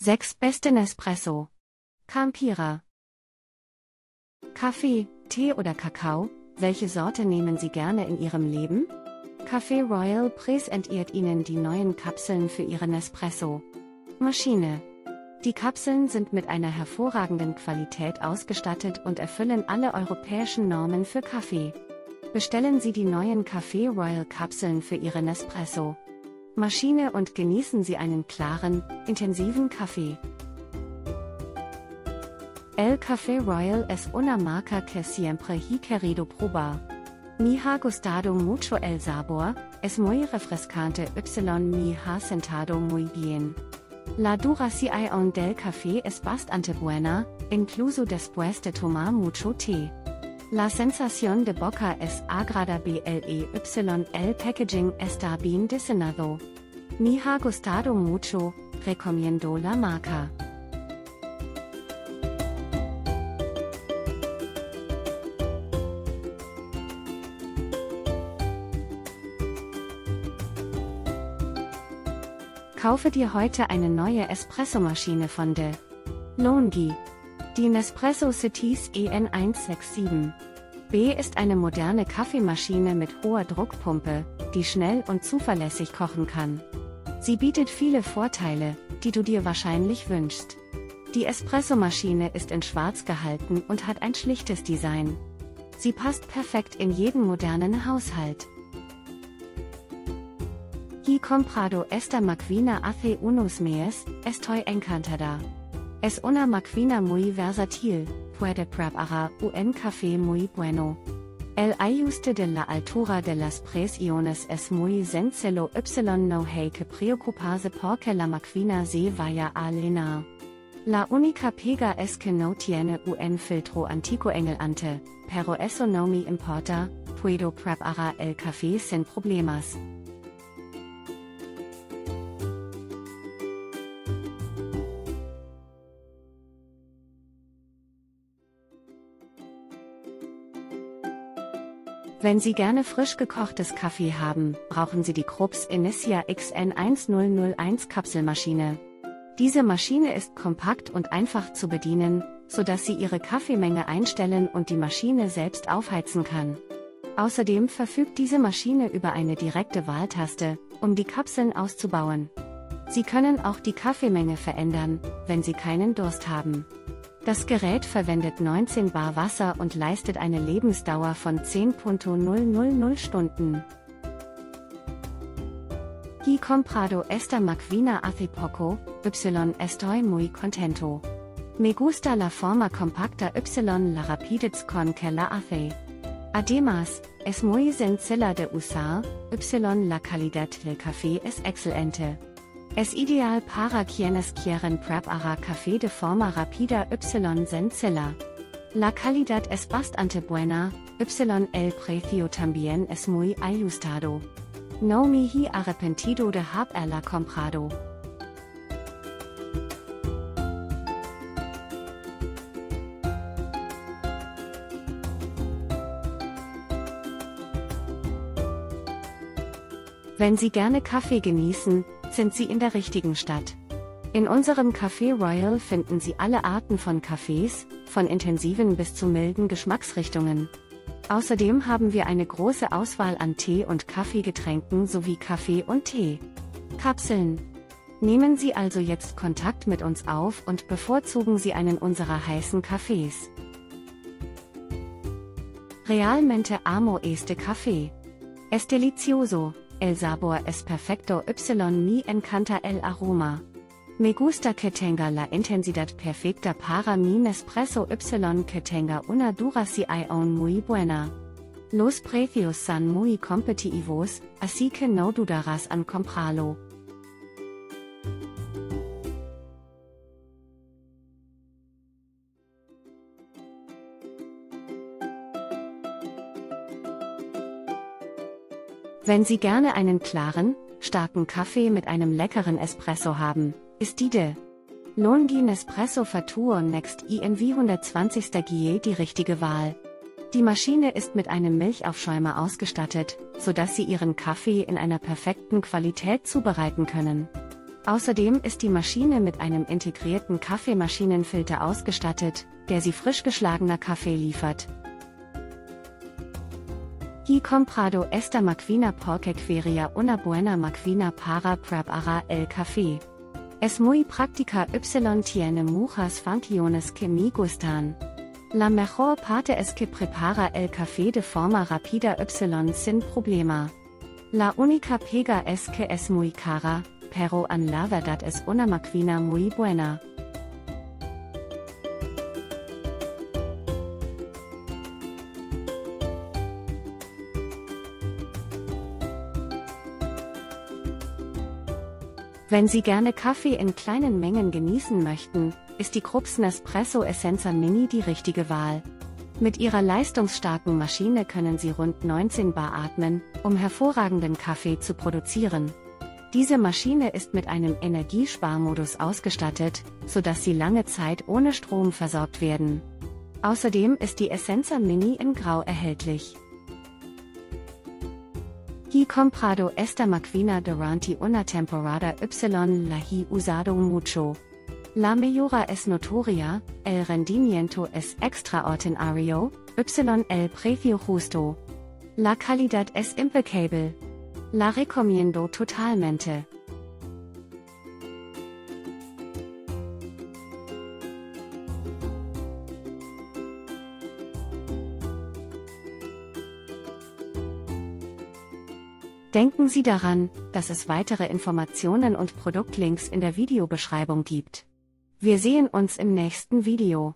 6 beste Nespresso. Campira. Kaffee, Tee oder Kakao, welche Sorte nehmen Sie gerne in Ihrem Leben? Café Royal präsentiert Ihnen die neuen Kapseln für Ihre Nespresso. Maschine. Die Kapseln sind mit einer hervorragenden Qualität ausgestattet und erfüllen alle europäischen Normen für Kaffee. Bestellen Sie die neuen Café Royal Kapseln für Ihre Nespresso. Maschine und genießen Sie einen klaren, intensiven Kaffee. El Café Royal es una marca que siempre he querido probar. Mi ha gustado mucho el sabor, es muy refrescante y mi ha sentado muy bien. La duración del café es bastante buena, incluso después de tomar mucho té. La sensación de boca es agradable y el packaging está bien diseñado. Mi ha gustado mucho, recomiendo la marca. Kaufe dir heute eine neue Espressomaschine von De Longi. Die Nespresso Cities EN167. B ist eine moderne Kaffeemaschine mit hoher Druckpumpe, die schnell und zuverlässig kochen kann. Sie bietet viele Vorteile, die du dir wahrscheinlich wünschst. Die Espressomaschine ist in schwarz gehalten und hat ein schlichtes Design. Sie passt perfekt in jeden modernen Haushalt. He comprado esta maquina hace unos meses, estoy encantada. Es una maquina muy versátil, puede preparar un café muy bueno. El ajuste de la altura de las presiones es muy sencillo y no hay que preocuparse porque la maquina se vaya a llenar. La única pega es que no tiene un filtro anticoagulante, pero eso no me importa, puedo preparar el café sin problemas. Wenn Sie gerne frisch gekochtes Kaffee haben, brauchen Sie die Krups Initia XN1001 Kapselmaschine. Diese Maschine ist kompakt und einfach zu bedienen, sodass Sie Ihre Kaffeemenge einstellen und die Maschine selbst aufheizen kann. Außerdem verfügt diese Maschine über eine direkte Wahltaste, um die Kapseln auszubauen. Sie können auch die Kaffeemenge verändern, wenn Sie keinen Durst haben. Das Gerät verwendet 19 Bar Wasser und leistet eine Lebensdauer von 10.000 Stunden. Hi comprado esta maquina hace poco, y estoy muy contento. Me gusta la forma compacta y la rapidez con que la hace. Además, es muy sencilla de usar, y la calidad del café es excelente. Es ideal para quienes quieren preparar café de forma rápida y sencilla. La calidad es bastante buena, y el precio también es muy ajustado. No me he arrepentido de haberla comprado. Wenn Sie gerne Kaffee genießen, sind Sie in der richtigen Stadt. In unserem Café Royal finden Sie alle Arten von Cafés, von intensiven bis zu milden Geschmacksrichtungen. Außerdem haben wir eine große Auswahl an Tee- und Kaffeegetränken sowie Kaffee und Tee. Kapseln. Nehmen Sie also jetzt Kontakt mit uns auf und bevorzugen Sie einen unserer heißen Cafés. Realmente amo este café. Es delicioso. El sabor es perfecto y mi encanta el aroma. Me gusta que tenga la intensidad perfecta para mi Nespresso y que tenga una duración muy buena. Los precios son muy competitivos, así que no dudarás en comprarlo. Wenn Sie gerne einen klaren, starken Kaffee mit einem leckeren Espresso haben, ist die de Longi Nespresso Fatur Next INV 120 GE die richtige Wahl. Die Maschine ist mit einem Milchaufschäumer ausgestattet, sodass Sie Ihren Kaffee in einer perfekten Qualität zubereiten können. Außerdem ist die Maschine mit einem integrierten Kaffeemaschinenfilter ausgestattet, der sie frisch geschlagener Kaffee liefert. He comprado esta maquina porque quería una buena maquina para preparar el café. Es muy práctica y tiene muchas funciones que me gustan. La mejor parte es que prepara el café de forma rápida y sin problema. La única pega es que es muy cara, pero en la verdad es una maquina muy buena. Wenn Sie gerne Kaffee in kleinen Mengen genießen möchten, ist die Krups Nespresso Essenza Mini die richtige Wahl. Mit ihrer leistungsstarken Maschine können Sie rund 19 Bar atmen, um hervorragenden Kaffee zu produzieren. Diese Maschine ist mit einem Energiesparmodus ausgestattet, sodass Sie lange Zeit ohne Strom versorgt werden. Außerdem ist die Essenza Mini in Grau erhältlich. He comprado esta maquina durante una temporada y la he usado mucho. La mejora es notoria, el rendimiento es extraordinario, y el precio justo. La calidad es impecable. La recomiendo totalmente. Denken Sie daran, dass es weitere Informationen und Produktlinks in der Videobeschreibung gibt. Wir sehen uns im nächsten Video.